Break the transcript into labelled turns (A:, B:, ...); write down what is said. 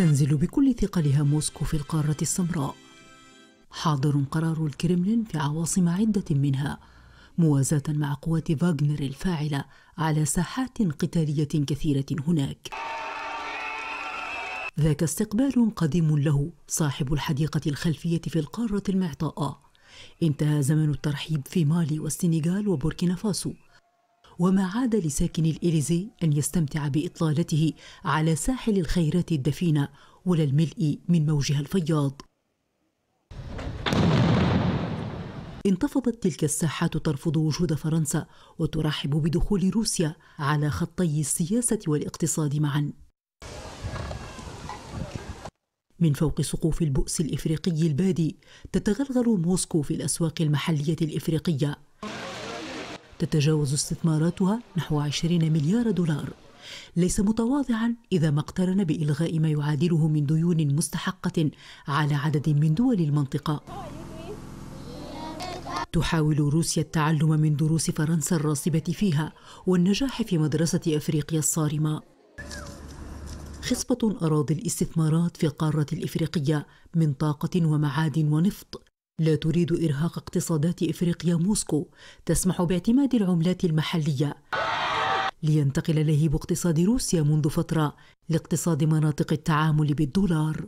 A: تنزل بكل ثقلها موسكو في القارة السمراء. حاضر قرار الكرملين في عواصم عدة منها موازاة مع قوات فاغنر الفاعلة على ساحات قتالية كثيرة هناك. ذاك استقبال قديم له صاحب الحديقة الخلفية في القارة المعطاء انتهى زمن الترحيب في مالي والسنغال وبوركينا فاسو. وما عاد لساكن الإليزي أن يستمتع بإطلالته على ساحل الخيرات الدفينة ولا الملء من موجها الفياض. انتفضت تلك الساحات ترفض وجود فرنسا وترحب بدخول روسيا على خطي السياسة والاقتصاد معا. من فوق سقوف البؤس الإفريقي البادي تتغلغل موسكو في الأسواق المحلية الإفريقية. تتجاوز استثماراتها نحو 20 مليار دولار. ليس متواضعا إذا ما اقترن بإلغاء ما يعادله من ديون مستحقة على عدد من دول المنطقة. تحاول روسيا التعلم من دروس فرنسا الراسبة فيها والنجاح في مدرسة أفريقيا الصارمة. خصبة أراضي الاستثمارات في القارة الإفريقية من طاقة ومعادن ونفط لا تريد إرهاق اقتصادات إفريقيا موسكو تسمح باعتماد العملات المحلية. لينتقل لهيب اقتصاد روسيا منذ فترة لاقتصاد مناطق التعامل بالدولار.